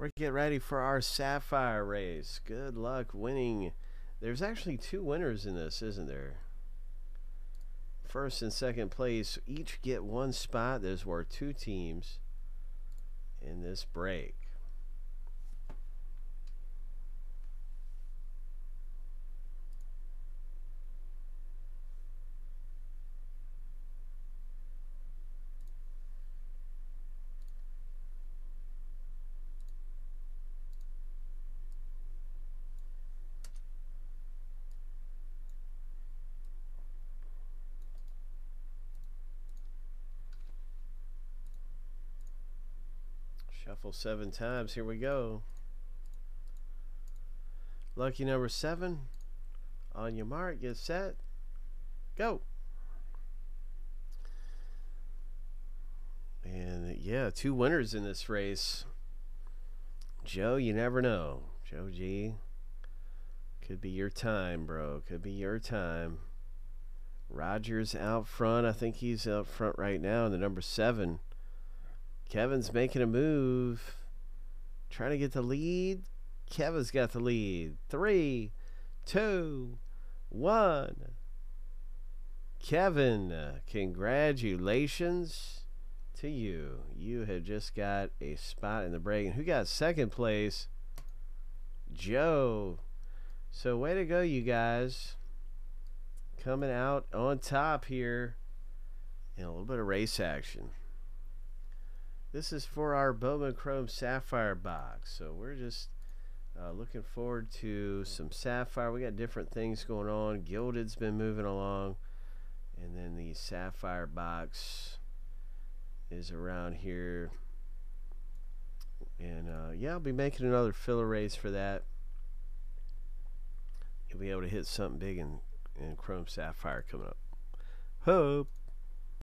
We're getting ready for our Sapphire race. Good luck winning. There's actually two winners in this, isn't there? First and second place each get one spot. There's worth two teams in this break. Shuffle seven times. Here we go. Lucky number seven. On your mark, get set, go. And yeah, two winners in this race. Joe, you never know. Joe G. Could be your time, bro. Could be your time. Rogers out front. I think he's out front right now in the number seven. Kevin's making a move. Trying to get the lead. Kevin's got the lead. Three, two, one. Kevin, congratulations to you. You have just got a spot in the break. And who got second place? Joe. So, way to go, you guys. Coming out on top here. And a little bit of race action. This is for our Bowman Chrome Sapphire box. So we're just uh, looking forward to some Sapphire. We got different things going on. Gilded's been moving along. And then the Sapphire box is around here. And uh, yeah, I'll be making another filler race for that. You'll be able to hit something big in, in Chrome Sapphire coming up. Hope.